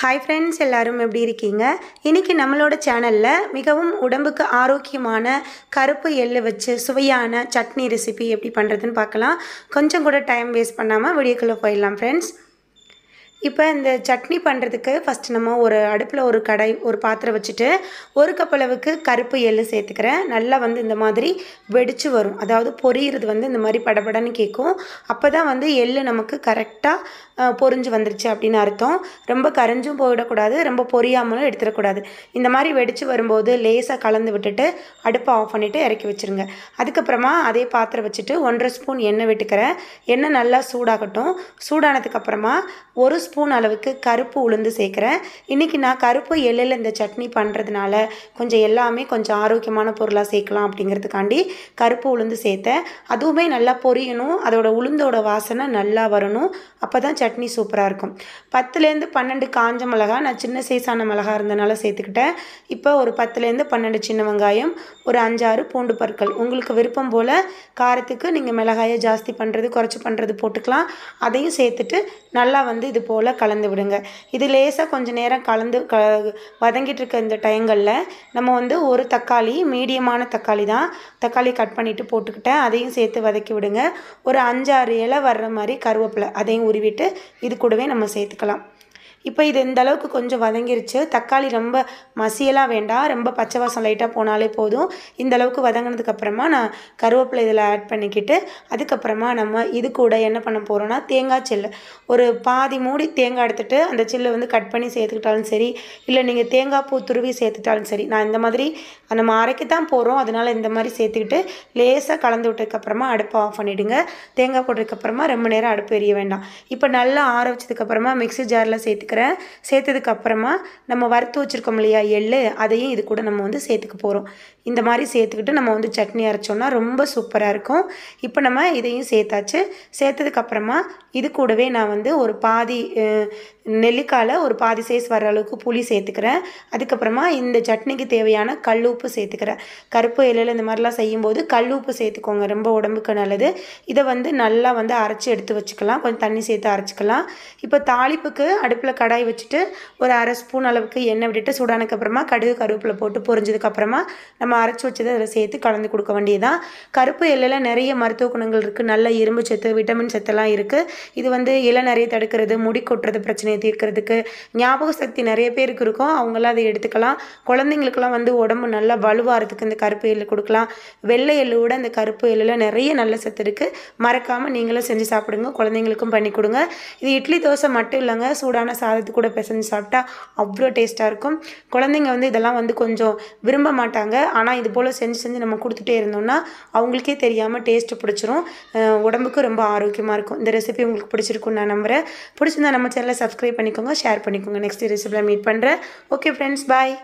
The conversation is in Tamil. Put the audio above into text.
ஹாய் ஃப்ரெண்ட்ஸ் எல்லாரும் எப்படி இருக்கீங்க? இன்றைக்கி நம்மளோட சேனலில் மிகவும் உடம்புக்கு ஆரோக்கியமான கருப்பு எள்ளு வச்சு சுவையான சட்னி ரெசிபி எப்படி பண்ணுறதுன்னு பார்க்கலாம். கொஞ்சம் கூட டைம் வேஸ்ட் பண்ணாமல் வீடியோக்குள்ளே போயிடலாம் ஃப்ரெண்ட்ஸ் இப்போ இந்த சட்னி பண்ணுறதுக்கு ஃபஸ்ட்டு நம்ம ஒரு அடுப்பில் ஒரு கடை ஒரு பாத்திரம் வச்சுட்டு ஒரு கப் அளவுக்கு கருப்பு எள்ளு சேர்த்துக்கிறேன். நல்லா வந்து இந்த மாதிரி வெடிச்சு வரும். அதாவது பொரியிறது வந்து இந்த மாதிரி படபடன்னு கேட்கும். அப்போ தான் வந்து எள்ளு நமக்கு கரெக்டாக பொரிஞ்சு வந்துருச்சு அப்படின்னு அர்த்தம். ரொம்ப கரைஞ்சும் போயிடக்கூடாது ரொம்ப பொரியாமலும் எடுத்துடக்கூடாது. இந்த மாதிரி வெடிச்சு வரும்போது லேசாக கலந்து விட்டுட்டு அடுப்பை ஆஃப் பண்ணிவிட்டு இறக்கி வச்சுருங்க. அதுக்கப்புறமா அதே பாத்திரம் வச்சுட்டு ஒன்றரை ஸ்பூன் எண்ணெய் விட்டுக்கிறேன். எண்ணெய் நல்லா சூடாகட்டும். சூடானதுக்கப்புறமா ஒரு ஸ்பூன் அளவுக்கு கருப்பு உளுந்து சேர்க்குறேன். இன்றைக்கி நான் கருப்பு எள்ளில் இந்த சட்னி பண்ணுறதுனால கொஞ்சம் எல்லாமே கொஞ்சம் ஆரோக்கியமான பொருளாக சேர்க்கலாம் அப்படிங்கிறதுக்காண்டி கருப்பு உளுந்து சேர்த்தேன். அதுவுமே நல்லா பொரியணும். அதோட உளுந்தோட வாசனை நல்லா வரணும். அப்போ தான் சட்னி சூப்பராக இருக்கும். பத்துலேருந்து பன்னெண்டு காஞ்ச மிளகா நான் சின்ன சைஸான மிளகா இருந்தனால சேர்த்துக்கிட்டேன். இப்போ ஒரு பத்துலேருந்து பன்னெண்டு சின்ன வெங்காயம் ஒரு அஞ்சாறு பூண்டு பற்கள். உங்களுக்கு விருப்பம் போல் காரத்துக்கு நீங்கள் மிளகாயை ஜாஸ்தி பண்ணுறது குறைச்சி பண்ணுறது போட்டுக்கலாம். அதையும் சேர்த்துட்டு நல்லா வந்து இது போல் கலந்து விடுங்க. இது லேசாக கொஞ்சம் நேரம் கலந்து க வதங்கிட்டு இருக்க இந்த டைங்களில் நம்ம வந்து ஒரு தக்காளி மீடியமான தக்காளி தான். தக்காளி கட் பண்ணிவிட்டு போட்டுக்கிட்டேன். அதையும் சேர்த்து வதக்கி விடுங்க. ஒரு அஞ்சாறு இலை வர்ற மாதிரி கருவேப்பிலை அதையும் உருவிட்டு இது கூடவே நம்ம சேர்த்துக்கலாம். இப்போ இது இந்த அளவுக்கு கொஞ்சம் வதங்கிருச்சு. தக்காளி ரொம்ப மசியெல்லாம் வேண்டாம் ரொம்ப பச்சை வாசம் லைட்டாக போனாலே போதும். இந்த அளவுக்கு வதங்கினதுக்கப்புறமா நான் கருவேப்பிலை இதில் ஆட் பண்ணிக்கிட்டு அதுக்கப்புறமா நம்ம இது கூட என்ன பண்ண போகிறோன்னா தேங்காய் சில்லு. ஒரு பாதி மூடி தேங்காய் எடுத்துகிட்டு அந்த சில்லு வந்து கட் பண்ணி சேர்த்துக்கிட்டாலும் சரி இல்லை நீங்கள் தேங்காய் பூ துருவி சேர்த்துட்டாலும் சரி நான் இந்த மாதிரி நம்ம அரைக்கத்தான் போகிறோம் அதனால் இந்த மாதிரி சேர்த்துக்கிட்டு லேசாக கலந்து விட்டதுக்கப்புறமா அடுப்பை ஆஃப் பண்ணிவிடுங்க தேங்காய் போட்டதுக்கப்புறமா ரொம்ப நேரம் அடுப்பு எரிய வேண்டாம். இப்போ நல்லா ஆற வச்சதுக்கப்புறமா மிக்ஸி ஜாரில் சேர்த்துக்க சேர்த்துக்கிறேன். சேர்த்ததுக்கு அப்புறமா நம்ம வறுத்து வச்சுருக்கோம் இல்லையா எள்ளு அதையும் இது கூட நம்ம வந்து சேர்த்துக்க போகிறோம் இந்த மாதிரி சேர்த்துக்கிட்டு நம்ம வந்து சட்னி அரைச்சோம்னா ரொம்ப சூப்பராக இருக்கும். இப்போ நம்ம இதையும் சேர்த்தாச்சு. சேர்த்ததுக்கப்புறமா இது கூடவே நான் வந்து ஒரு பாதி நெல்லிக்காயில் ஒரு பாதி சைஸ் வர அளவுக்கு புளி சேர்த்துக்கிறேன். அதுக்கப்புறமா இந்த சட்னிக்கு தேவையான கல் உப்பு சேர்த்துக்கிறேன். கருப்பு இலையில் இந்த மாதிரிலாம் செய்யும்போது கல் உப்பு சேர்த்துக்கோங்க. ரொம்ப உடம்புக்கு நல்லது. இதை வந்து நல்லா வந்து அரைச்சி எடுத்து வச்சுக்கலாம். கொஞ்சம் தண்ணி சேர்த்து அரைச்சிக்கலாம். இப்போ தாளிப்புக்கு அடுப்பில் கடாய் வச்சுட்டு ஒரு அரை ஸ்பூன் அளவுக்கு எண்ணெய் விட்டுட்டு சூடானதுக்கப்புறமா கடுகு கருவேப்பிலை போட்டு பொரிஞ்சதுக்கப்புறமா நம்ம அரைச்சி வச்சதை அதில் சேர்த்து கலந்து கொடுக்க வேண்டியதுதான். கருப்பு எல்லையில் நிறைய மருத்துவ குணங்கள் இருக்குது நல்ல இரும்பு சத்து விட்டமின் சத்தெல்லாம் இருக்குது இது வந்து இலை நிறைய தடுக்கிறது முடி கொட்டுறது பிரச்சனையை தீர்க்கிறதுக்கு ஞாபக சக்தி நிறைய பேருக்கு இருக்கும். அவங்களாம் அதை எடுத்துக்கலாம். குழந்தைங்களுக்குலாம் வந்து உடம்பு நல்லா வலுவாகிறதுக்கு இந்த கருப்பு எள்ளு கொடுக்கலாம். வெள்ளை எள்ளு அந்த கருப்பு எள்ளில் நிறைய நல்ல சத்து இருக்குது மறக்காமல் நீங்களும் செஞ்சு சாப்பிடுங்க. குழந்தைங்களுக்கும் பண்ணி கொடுங்க. இது இட்லி தோசை மட்டும் இல்லைங்க. சூடான சாதத்து கூட பிசைஞ்சு சாப்பிட்டா அவ்வளோ டேஸ்ட்டாக இருக்கும். குழந்தைங்க வந்து இதெல்லாம் வந்து கொஞ்சம் விரும்ப மாட்டாங்க. ஆனால் இது போல் செஞ்சு செஞ்சு நம்ம கொடுத்துட்டே இருந்தோம்னா அவங்களுக்கே தெரியாமல் டேஸ்ட்டு பிடிச்சிரும். உடம்புக்கு ரொம்ப ஆரோக்கியமாக இருக்கும். இந்த ரெசிபி உங்களுக்கு பிடிச்சிருக்கும் நான் நம்புகிறேன் பிடிச்சிருந்தா நம்ம சேனலை சப்ஸ்கிரைப் பண்ணிக்கோங்க ஷேர் பண்ணிக்கோங்க. நெக்ஸ்ட் ரெசிபியில் மீட் பண்ணுறேன் ஓகே ஃப்ரெண்ட்ஸ் பாய்